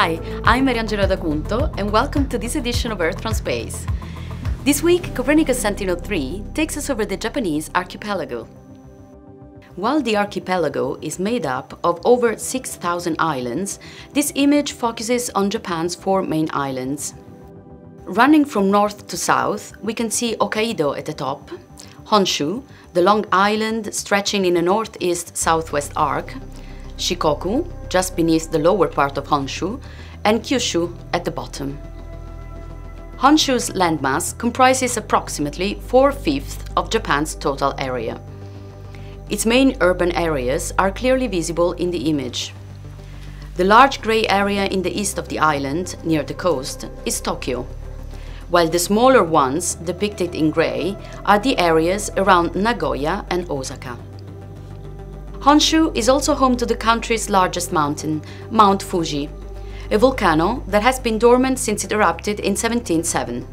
Hi, I'm Mariangela D'Acunto and welcome to this edition of Earth from Space. This week, Copernicus Sentinel-3 takes us over the Japanese archipelago. While the archipelago is made up of over 6,000 islands, this image focuses on Japan's four main islands. Running from north to south, we can see Hokkaido at the top, Honshu, the long island stretching in a northeast-southwest arc, Shikoku, just beneath the lower part of Honshu, and Kyushu at the bottom. Honshu's landmass comprises approximately four-fifths of Japan's total area. Its main urban areas are clearly visible in the image. The large grey area in the east of the island, near the coast, is Tokyo, while the smaller ones, depicted in grey, are the areas around Nagoya and Osaka. Honshu is also home to the country's largest mountain, Mount Fuji, a volcano that has been dormant since it erupted in 1707.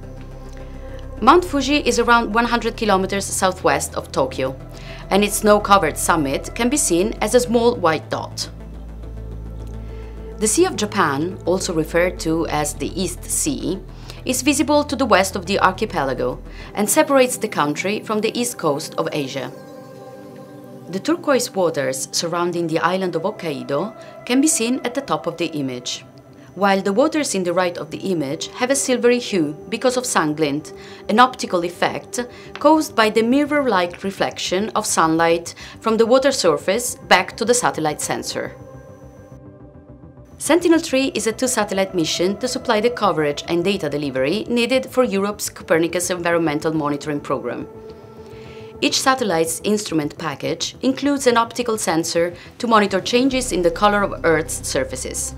Mount Fuji is around 100 kilometers southwest of Tokyo, and its snow-covered summit can be seen as a small white dot. The Sea of Japan, also referred to as the East Sea, is visible to the west of the archipelago and separates the country from the east coast of Asia. The turquoise waters surrounding the island of Hokkaido can be seen at the top of the image, while the waters in the right of the image have a silvery hue because of sun glint, an optical effect caused by the mirror-like reflection of sunlight from the water surface back to the satellite sensor. Sentinel-3 is a two-satellite mission to supply the coverage and data delivery needed for Europe's Copernicus Environmental Monitoring Program. Each satellite's instrument package includes an optical sensor to monitor changes in the color of Earth's surfaces.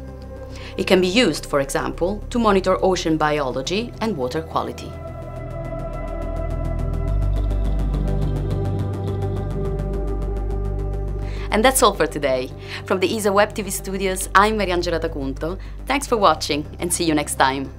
It can be used, for example, to monitor ocean biology and water quality. And that's all for today. From the ESA Web TV studios, I'm Mariangela D'Acunto. Thanks for watching and see you next time.